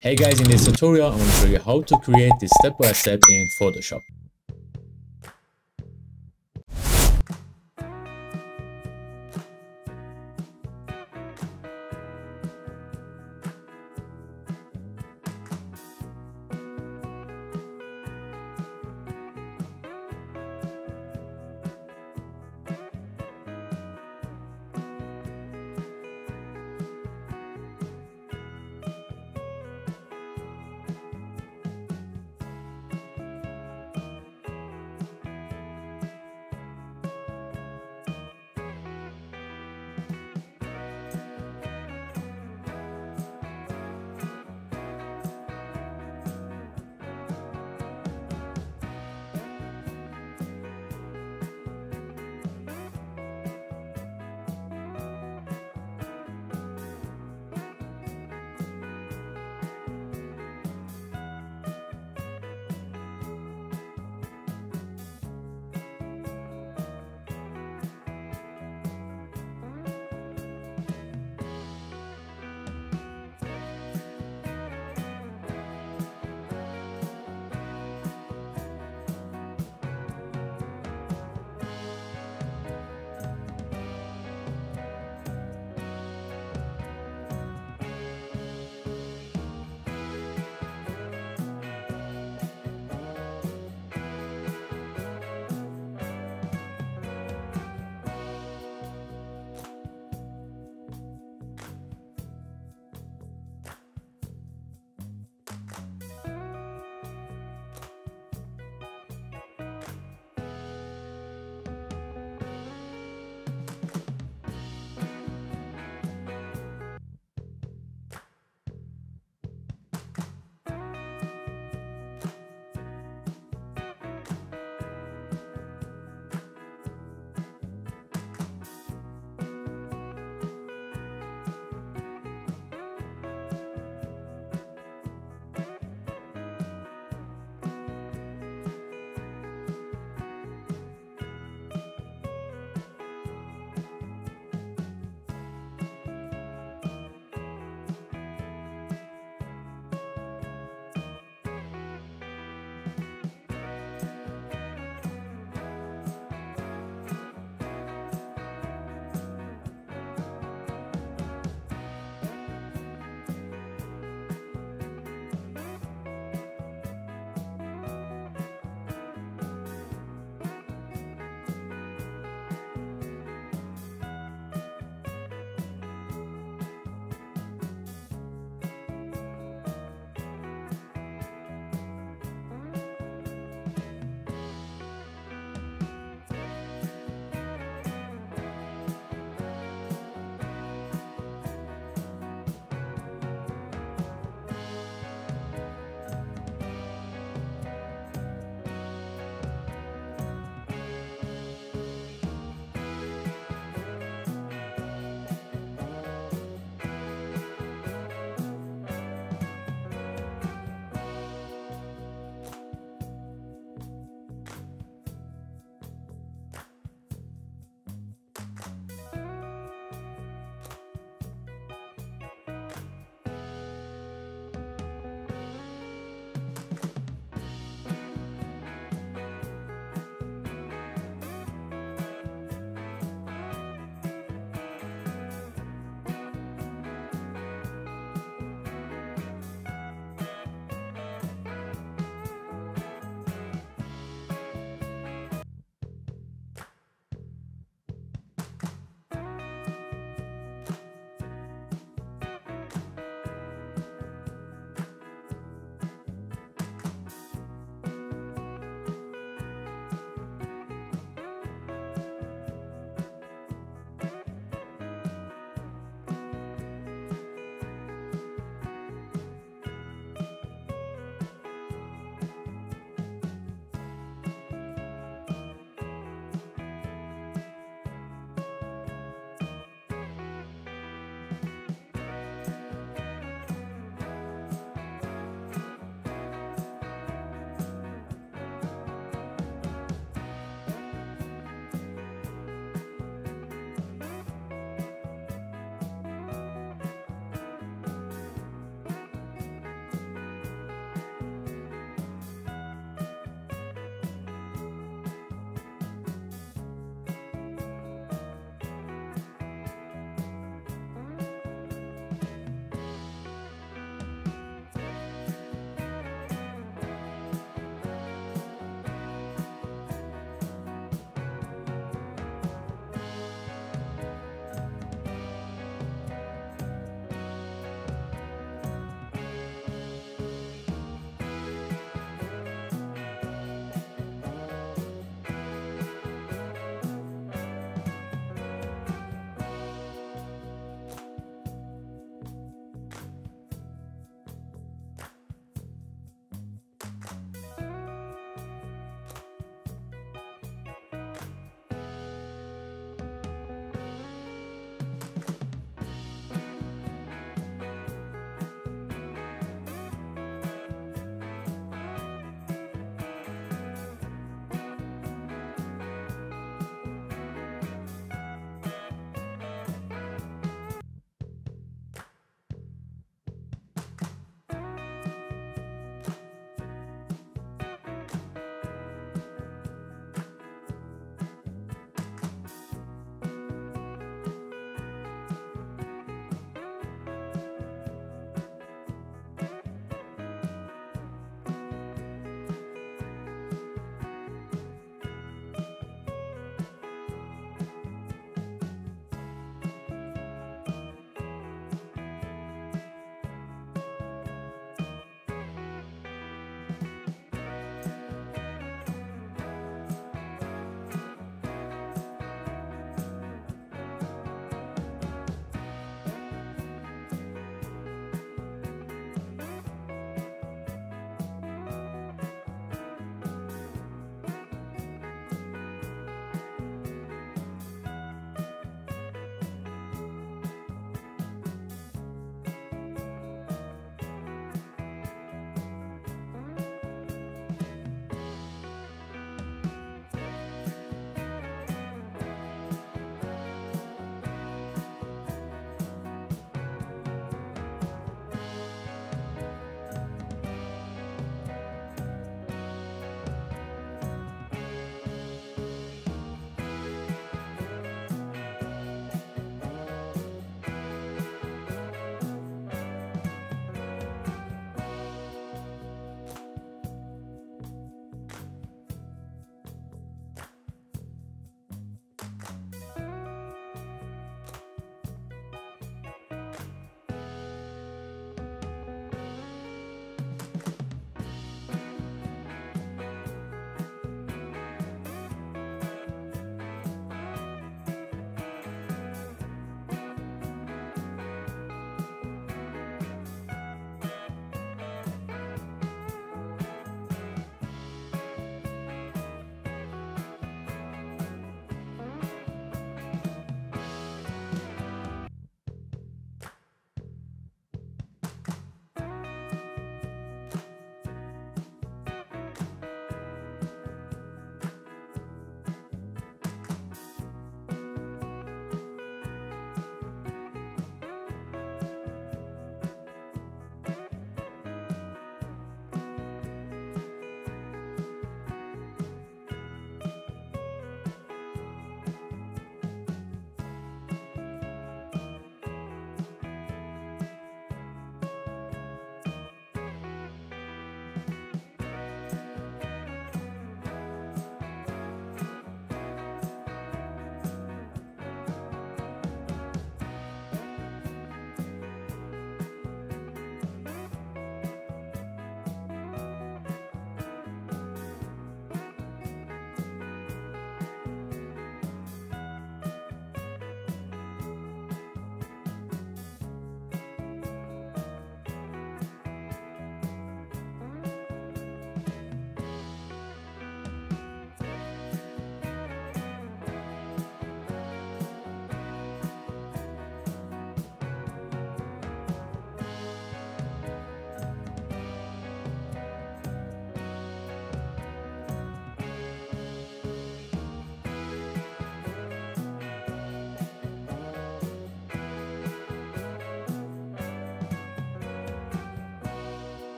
Hey guys, in this tutorial, I'm going to show you how to create this step-by-step -step in Photoshop.